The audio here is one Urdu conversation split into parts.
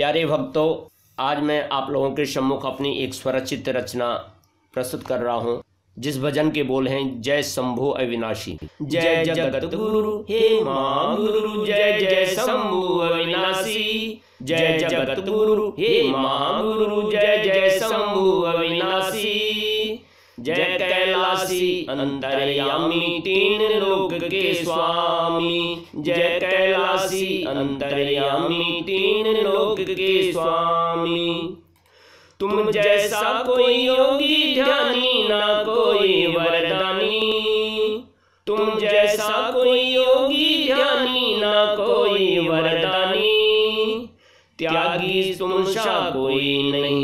پیارے بھکتو، آج میں آپ لوگوں کے سموکھ اپنی ایک سورچت رچنا پرست کر رہا ہوں، جس بھجن کے بول ہیں، جے سمبھو اویناشی جے جگت گرو، ہے ماں گرو، جے جے سمبھو اویناشی جے جگت گرو، ہے ماں گرو، جے جے سمبھو اویناشی جے واسی انتریامی تین لوک کے سوامی جے کیلاسی انتریامی تین لوک کے سوامی تم جیسا کوئی ہوگی دھیانی نہ کوئی وردانی تم جیسا کوئی ہوگی دھیانی نہ کوئی وردانی تیاگی تم شاہ کوئی نہیں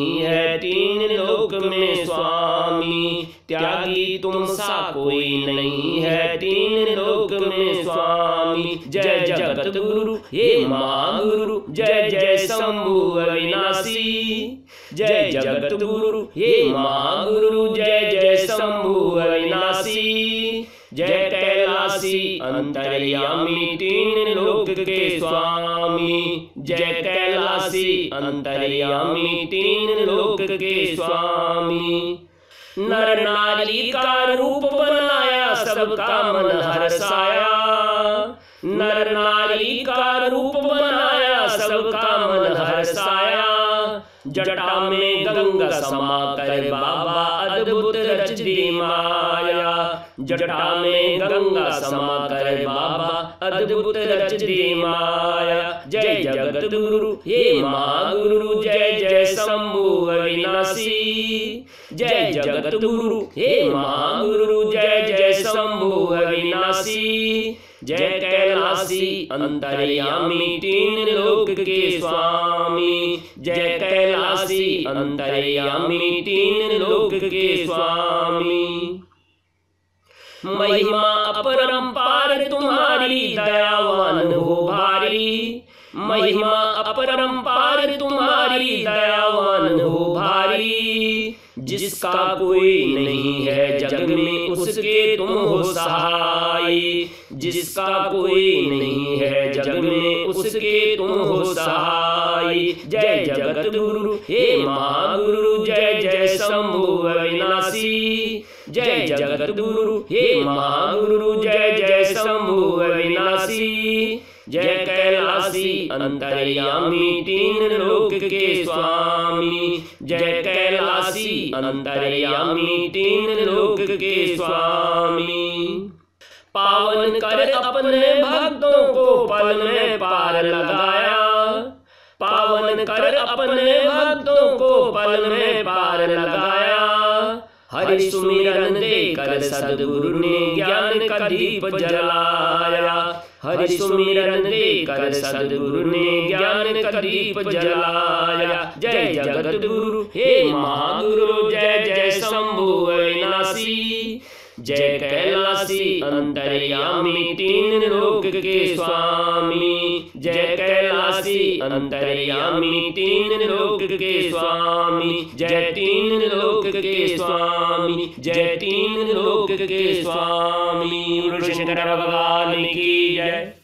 لوک میں سوامی تیاگی تم سا کوئی نہیں ہے تین لوک میں سوامی جے جگت گرو یہ ماں گرو جے جے سمبھو وناسی جے جگت گرو یہ ماں گرو جے جے سمبھو جے سیاسی انتریامی تین لوک کے سوامی جے کیلاسی انتریامی تین لوک کے سوامی نر نالی کا روپ بنایا سب کا من ہر سایا نر نالی کا روپ بنایا سب کا من ہر سایا جٹا میں گنگا سما کر بابا ادبت جٹا میں گنگا سما کرے بابا ادبت رچ دی مایا جے جگت گرو یہ ماں گرو جے جے سمبو وناسی جے جگت گرو یہ ماں گرو جے جے سمبو وناسی جے کیلاسی انتریامی تین لوک کے سوامی جے کیلاسی انتریامی تین لوک کے سوامی مہما اپرم پار تمہاری دیاوان ہو بھاری مہما اپرم پار تمہاری دیاوان ہو بھاری جس کا کوئی نہیں ہے جگ میں اس کے تم ہو سہائی جس کا کوئی نہیں ہے جگ میں اس کے تم ہو سہائی جے جگت گرو ہے گرو جے جے شمبو جے جگ گواد جے جے شم ویناسی جے کیلاسی اندر تین لوگ کے سوامی جے کیلاسی آنند ریامی تین لوگ کے سامی پاؤن کر اپنے باتوں گو پال میں پار لگایا پاؤن کر اپنے بھگتوں گو پال میں پار لگایا ہری سمرن دے کر سدگرو نے گیان کا دیپ جلایا ہری سمرن دے کر سدگرو نے گیان کا دیپ جلایا جے جگت گرو ہے مہا گرو جے جے سمبھو ویناسی جے کیلاسی اندریامی تین لوگ کے سوامی انتمی تین لوک گے سوامی جی تین لوک گے سوامی جی تین لوک گے سوامی روا لگی